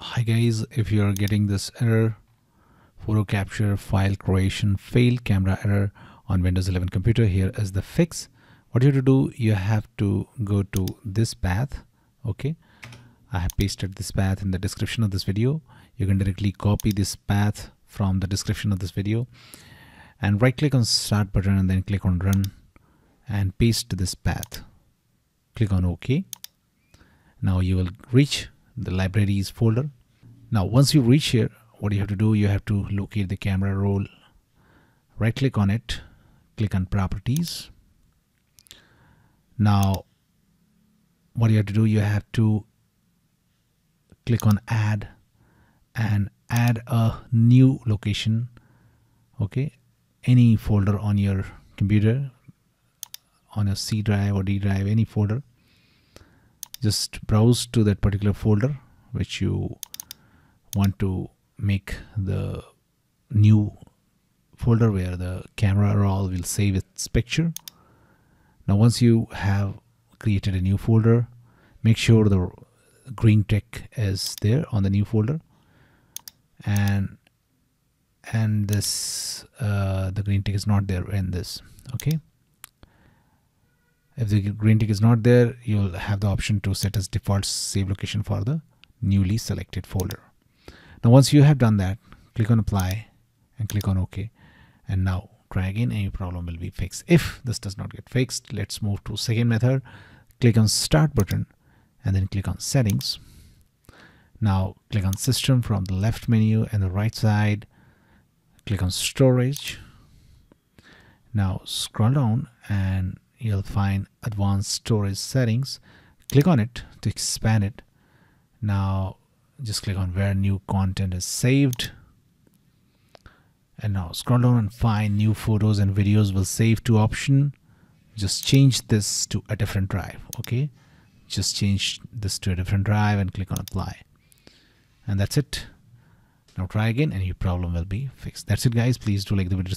hi guys if you are getting this error photo capture file creation failed camera error on Windows 11 computer here is the fix. What you have to do you have to go to this path okay? I have pasted this path in the description of this video. You can directly copy this path from the description of this video. And right click on start button and then click on run and paste this path. Click on OK now you will reach the libraries folder. Now once you reach here what you have to do you have to locate the camera roll. Right click on it. Click on properties. Now what you have to do you have to click on add and add a new location. Okay? Any folder on your computer on a C drive or D drive any folder just browse to that particular folder which you want to make the new folder where the camera roll will save its picture. Now once you have created a new folder make sure the green tick is there on the new folder. And and this uh, the green tick is not there in this okay if the green tick is not there you'll have the option to set as default save location for the newly selected folder. Now once you have done that click on apply and click on ok and now try again and problem will be fixed. If this does not get fixed let's move to second method. Click on start button and then click on settings. Now click on system from the left menu and the right side. Click on storage. Now scroll down and you'll find advanced storage settings. Click on it to expand it. Now just click on where new content is saved. And now scroll down and find new photos and videos will save to option. Just change this to a different drive okay? Just change this to a different drive and click on apply. And that's it. Now try again and your problem will be fixed. That's it guys. Please do like the video